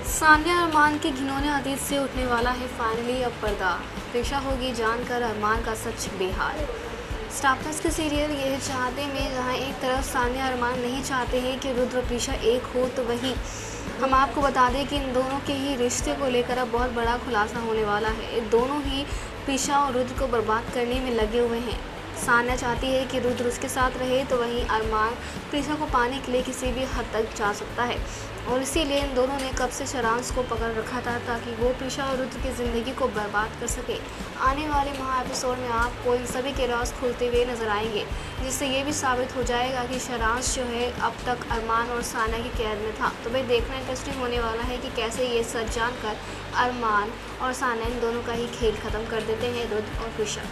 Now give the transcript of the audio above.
सानिया अरमान के घिनौने अतीत से उठने वाला है फाइनली अब पर्दा। पेशा होगी जानकर अरमान का सच बेहाल। स्टार प्लस के सीरियल यह चाहते में जहाँ एक तरफ़ सानिया अरमान नहीं चाहते हैं कि रुद्र प्रीशा एक हो तो वहीं हम आपको बता दें कि इन दोनों के ही रिश्ते को लेकर अब बहुत बड़ा खुलासा होने वाला है। दोनों ही प्रीशा और रुद्र को बर्बाद करने में लगे हुए हैं। सानिया चाहती है कि रुद्र उसके साथ रहे तो वहीं अरमान प्रीशा को पाने के लिए किसी भी हद तक जा सकता है। और इसीलिए इन दोनों ने कब से शरांस को पकड़ रखा था, ताकि वो प्रीशा और रुद्र की ज़िंदगी को बर्बाद कर सके। आने वाले महा एपिसोड में आपको इन सभी के राज खुलते हुए नज़र आएँगे, जिससे ये भी साबित हो जाएगा कि शरांस जो है, अब तक अरमान और सानिया की कैद में था। तो भाई देखना इंटरेस्टिंग होने वाला है कि कैसे ये सच जानकर अरमान और सानिया इन दोनों का ही खेल ख़त्म कर देते हैं, रुद्र और प्रीशा।